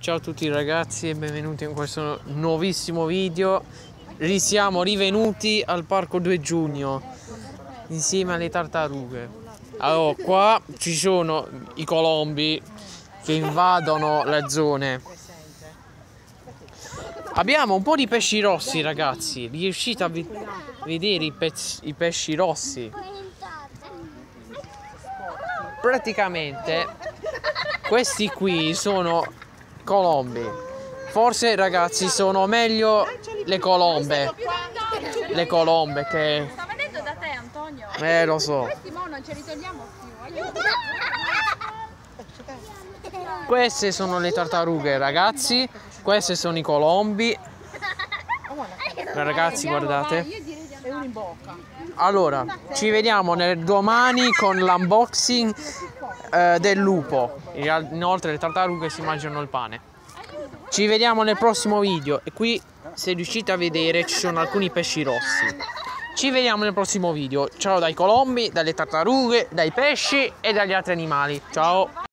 Ciao a tutti ragazzi e benvenuti in questo nuovissimo video. Siamo rivenuti al parco 2 giugno insieme alle tartarughe. Allora, qua ci sono i colombi che invadono le zone. Abbiamo un po' di pesci rossi ragazzi. Riuscite a vedere i, i pesci rossi? Praticamente questi qui sono colombi. Forse ragazzi sono meglio le colombe. Le colombe che... Sta venendo da te Antonio. Eh lo so. Questi mo non ce li togliamo più. Queste sono le tartarughe ragazzi. Questi sono i colombi. Ragazzi guardate. Allora, ci vediamo nel domani con l'unboxing eh, del lupo. Inoltre le tartarughe si mangiano il pane. Ci vediamo nel prossimo video e qui se riuscite a vedere ci sono alcuni pesci rossi. Ci vediamo nel prossimo video. Ciao dai colombi, dalle tartarughe, dai pesci e dagli altri animali. Ciao!